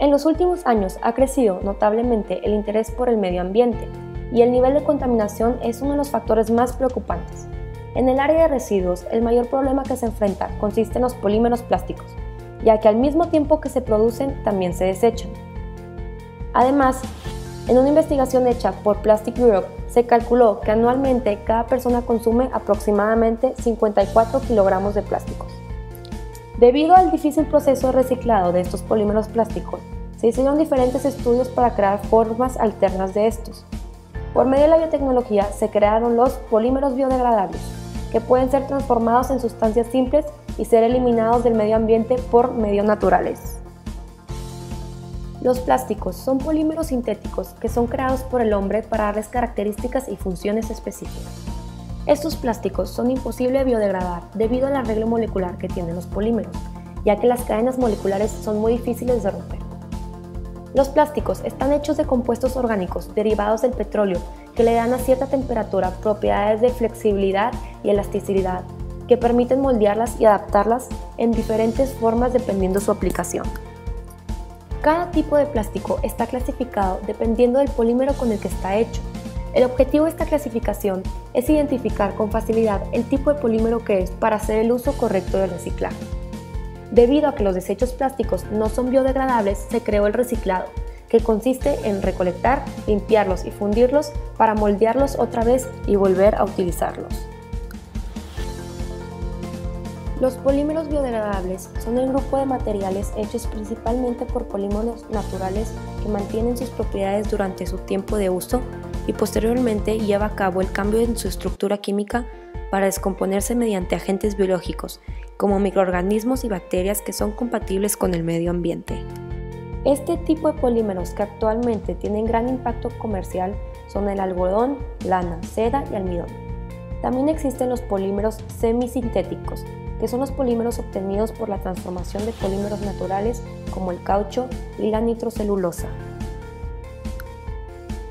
En los últimos años ha crecido notablemente el interés por el medio ambiente y el nivel de contaminación es uno de los factores más preocupantes. En el área de residuos, el mayor problema que se enfrenta consiste en los polímeros plásticos, ya que al mismo tiempo que se producen también se desechan. Además, en una investigación hecha por Plastic Europe, se calculó que anualmente cada persona consume aproximadamente 54 kilogramos de plásticos. Debido al difícil proceso de reciclado de estos polímeros plásticos, se hicieron diferentes estudios para crear formas alternas de estos. Por medio de la biotecnología se crearon los polímeros biodegradables, que pueden ser transformados en sustancias simples y ser eliminados del medio ambiente por medios naturales. Los plásticos son polímeros sintéticos que son creados por el hombre para darles características y funciones específicas. Estos plásticos son imposibles de biodegradar debido al arreglo molecular que tienen los polímeros, ya que las cadenas moleculares son muy difíciles de romper. Los plásticos están hechos de compuestos orgánicos derivados del petróleo que le dan a cierta temperatura propiedades de flexibilidad y elasticidad que permiten moldearlas y adaptarlas en diferentes formas dependiendo su aplicación. Cada tipo de plástico está clasificado dependiendo del polímero con el que está hecho. El objetivo de esta clasificación es identificar con facilidad el tipo de polímero que es para hacer el uso correcto del reciclaje. Debido a que los desechos plásticos no son biodegradables, se creó el reciclado, que consiste en recolectar, limpiarlos y fundirlos para moldearlos otra vez y volver a utilizarlos. Los polímeros biodegradables son el grupo de materiales hechos principalmente por polímeros naturales que mantienen sus propiedades durante su tiempo de uso y posteriormente lleva a cabo el cambio en su estructura química para descomponerse mediante agentes biológicos, como microorganismos y bacterias que son compatibles con el medio ambiente. Este tipo de polímeros que actualmente tienen gran impacto comercial son el algodón, lana, seda y almidón. También existen los polímeros semisintéticos, que son los polímeros obtenidos por la transformación de polímeros naturales como el caucho y la nitrocelulosa.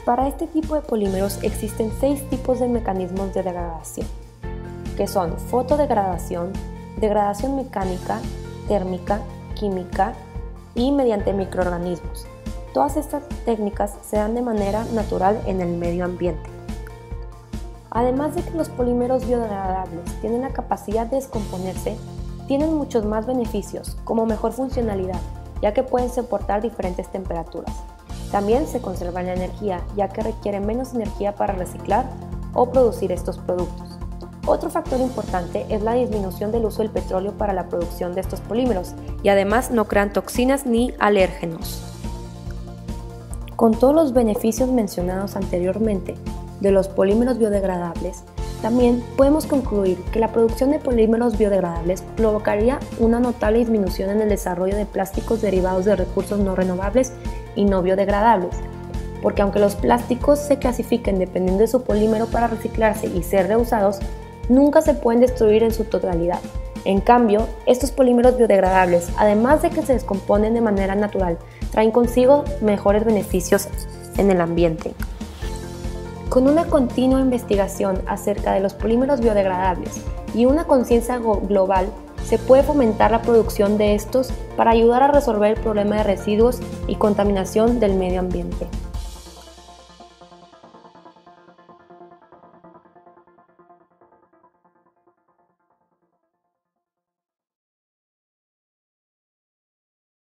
Para este tipo de polímeros existen seis tipos de mecanismos de degradación, que son fotodegradación, degradación mecánica, térmica, química y mediante microorganismos. Todas estas técnicas se dan de manera natural en el medio ambiente. Además de que los polímeros biodegradables tienen la capacidad de descomponerse, tienen muchos más beneficios, como mejor funcionalidad, ya que pueden soportar diferentes temperaturas. También se conserva la energía, ya que requiere menos energía para reciclar o producir estos productos. Otro factor importante es la disminución del uso del petróleo para la producción de estos polímeros y además no crean toxinas ni alérgenos. Con todos los beneficios mencionados anteriormente, de los polímeros biodegradables, también podemos concluir que la producción de polímeros biodegradables provocaría una notable disminución en el desarrollo de plásticos derivados de recursos no renovables y no biodegradables, porque aunque los plásticos se clasifiquen dependiendo de su polímero para reciclarse y ser reusados, nunca se pueden destruir en su totalidad. En cambio, estos polímeros biodegradables, además de que se descomponen de manera natural, traen consigo mejores beneficios en el ambiente. Con una continua investigación acerca de los polímeros biodegradables y una conciencia global, se puede fomentar la producción de estos para ayudar a resolver el problema de residuos y contaminación del medio ambiente.